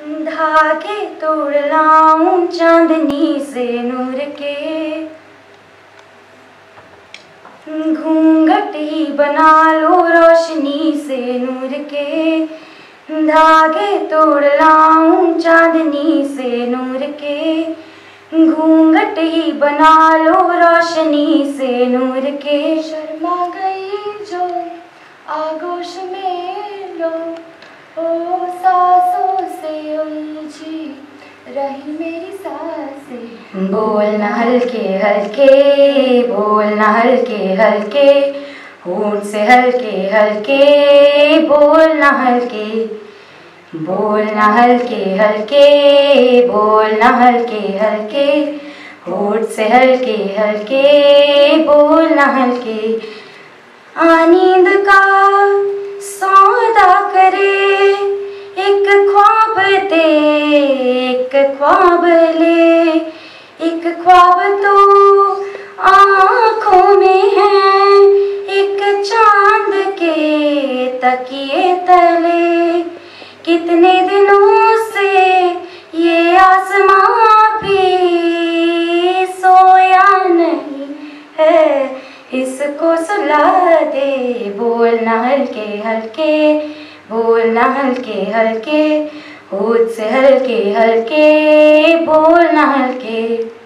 धागे तोड़ लाऊं चांदनी से नूर के। घूंघट ही बना लो रोशनी से नूर के। धागे तोड़ लाऊं चांदनी से नूर के। घूंघट ही बना लो रोशनी से नूर के। शर्मा गई जो आगोश में लो। ओ रही मेरी साँसें। बोलना हल्के हल्के बोलना हल्के हल्के। होंठ से हल्के हल्के बोलना हल्के। बोलना हल्के हल्के बोलना हल्के हल्के। होंठ से हल्के हल्के बोलना हल्के। आनींद का सौदा करे, एक ख्वाब एक ख्वाब ले, एक ख्वाब तो आँखों में है, एक चाँद के तकिए तले। कितने दिनों से ये आसमां भी सोया नहीं है, इसको सुला दे बोलना हल्के हल्के बोलना हल्के हल्के होठ से हल्के हल्के बोलना हल्के।